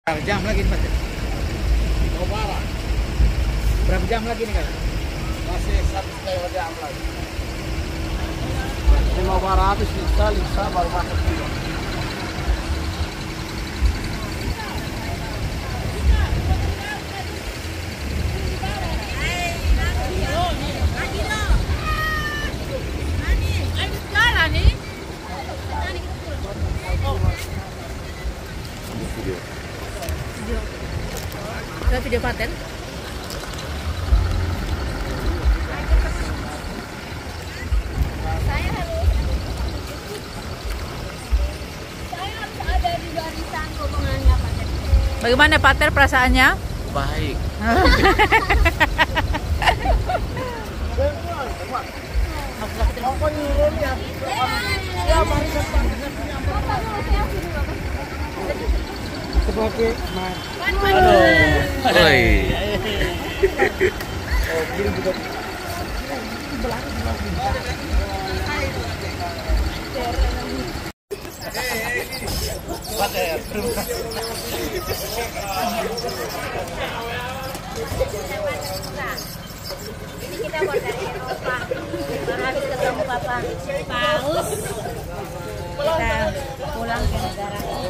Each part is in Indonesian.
Berapa jam lagi nih Mas? Barat Berapa jam lagi nih Kak? masih satu setengah jam lagi. Lima ratus sekali sabar masuk juga. Ada video paten. Saya harus saya harus ada di barisan rombongannya Pak Ted. Bagaimana pater perasaannya? Baik. Ya? Sebagai Mas. Kan Pak. Oi. Oh, ini Ini kita buat dari Eropa. Habis ketemu Bapak Paus. Kita pulang ke negara kita.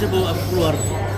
Bisa bawa keluar.